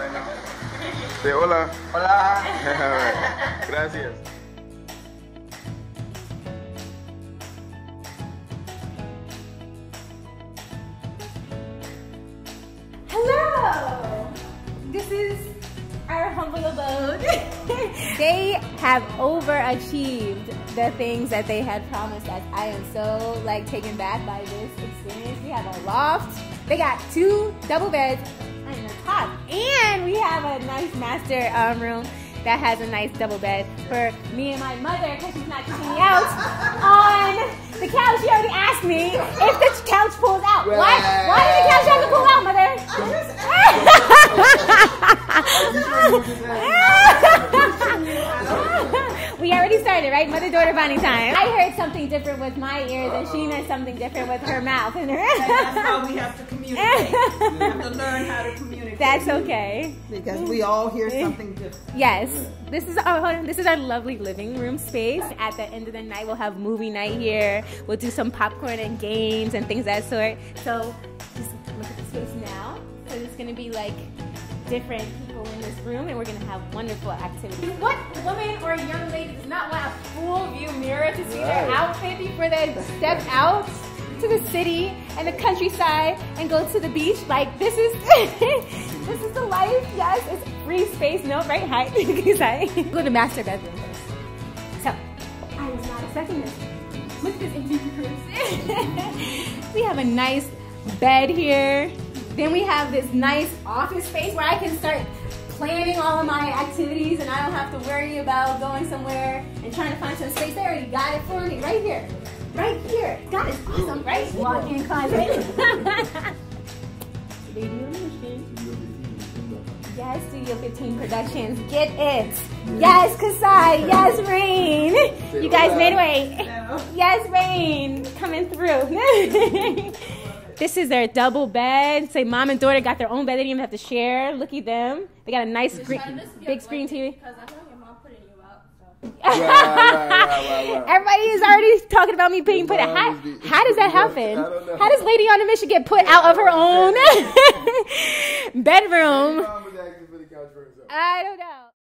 right now. Say hola. Hola. All right. Gracias. Hello! This is our humble abode. they have overachieved the things that they had promised us. I am so like taken back by this experience. We have a loft. They got two double beds on the top. Have a nice master um, room that has a nice double bed for me and my mother because she's not kicking me out on the couch. She already asked me if the couch pulls out. Why? Why did the couch have to pull out, mother? we already started, right? Mother daughter bonding time. I heard something different with my ears, and she heard something different with her mouth and her. That's how we have to communicate. we have to learn how to communicate. That's okay. Because we all hear something different. Yes, this is our hold on, this is our lovely living room space. At the end of the night, we'll have movie night here. We'll do some popcorn and games and things of that sort. So just look at the space now. So it's gonna be like different people in this room, and we're gonna have wonderful activities. What woman or young lady does not want a full view mirror to see their outfit before they step out? To the city and the countryside and go to the beach. Like this is Yes, it's free space. No, right? Hi. Hi. Go to master bedroom first. So I was not expecting this. Look at this empty we have a nice bed here. Then we have this nice office space where I can start planning all of my activities and I don't have to worry about going somewhere and trying to find some space. They already got it for me right here. Right here. God is awesome, right? Walk-in closet. Studio 15 Productions. Get it. Yes, Kasai. Yes, Rain. You guys made way. Yes, Rain. Coming through. this is their double bed. Say mom and daughter got their own bed. They didn't even have to share. Look at them. They got a nice screen, big screen TV. Because I know your mom putting you out. So. Right, right, right, right, right. Everybody is already talking about me being put out. How, mom is the- how does that happen? How does Lady on a Mission get put out of her own bedroom? I don't know.